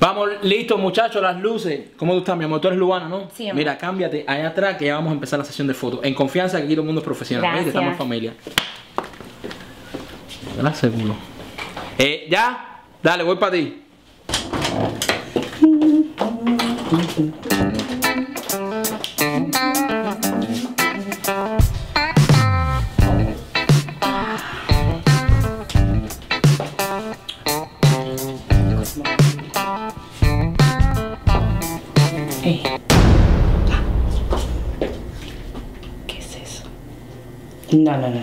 Vamos, listo muchachos, las luces. ¿Cómo tú estás, mi amor? Tú eres Luana, ¿no? Sí, amor. Mira, cámbiate allá atrás que ya vamos a empezar la sesión de fotos. En confianza que aquí todo el mundo es profesional, Gracias. estamos en familia. Gracias, culo. Eh, ya, dale, voy para ti. No, no, no.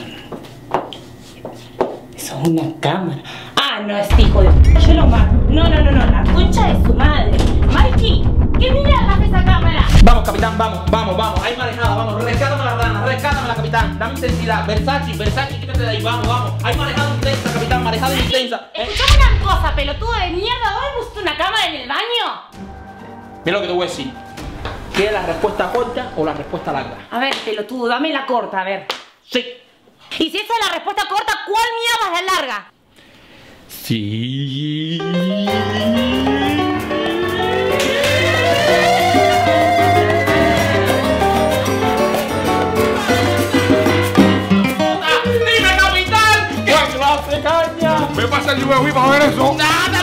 Eso es una cámara. Ah, no, este hijo de... Yo lo mato. No, no, no, no. La concha de su madre. Mikey, ¿qué mierda hace esa cámara? Vamos, capitán, vamos, vamos, vamos. Hay manejada, vamos. Rescátame la rana, rescátame la capitán. Dame intensidad. Versace, Versace, quítate de ahí, vamos, vamos. Hay manejada intensa, capitán, manejada intensa. Eh, Escuchame una cosa, pelotudo de mierda. ¿Dónde pusiste una cámara en el baño? Mira lo que te voy a decir. ¿Quieres la respuesta corta o la respuesta larga? A ver, pelotudo, dame la corta, a ver. Sí. Y si esa es la respuesta corta, ¿cuál mierda es la larga? Sí. ¡Dime, capitán! ¡Qué clase, caña! Me pasa el UV para ver eso. ¡Ah!